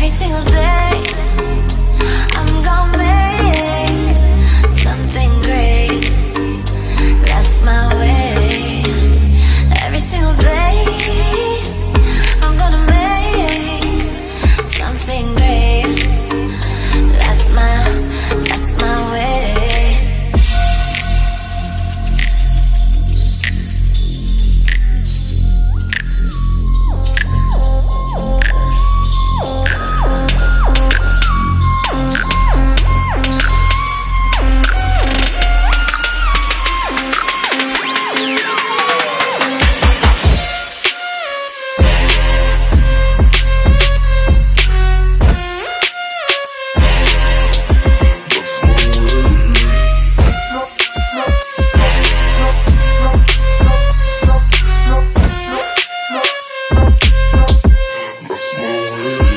Every single day, Música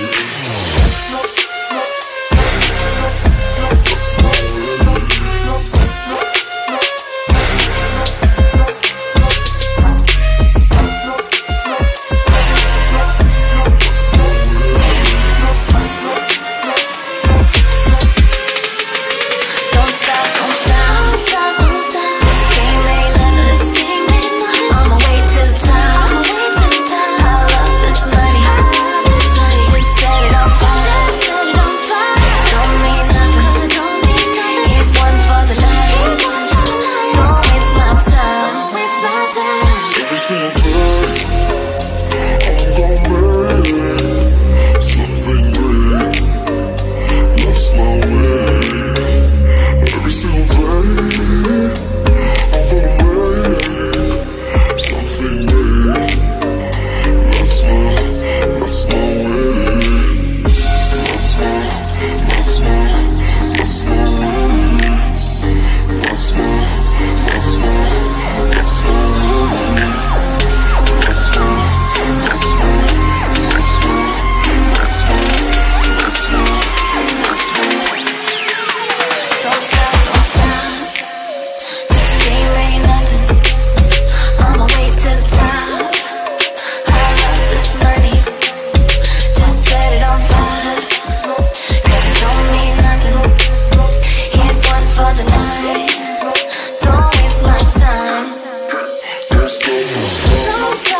slow, slow.